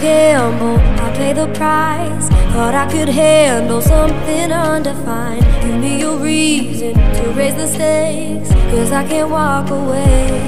gamble, I pay the price. Thought I could handle something undefined. Give me a reason to raise the stakes, cause I can't walk away.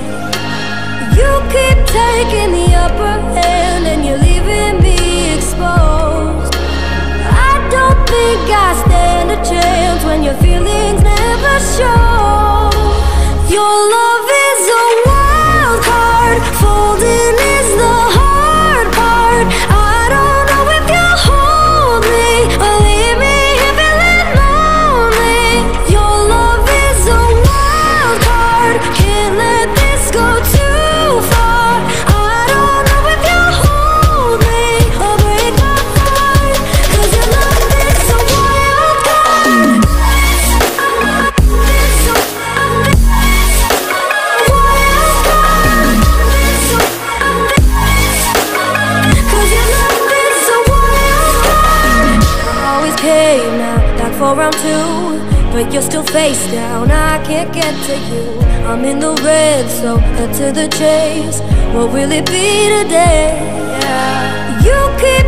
Came now, back for round two. But you're still face down, I can't get to you. I'm in the red, so cut to the chase. What will it be today? You keep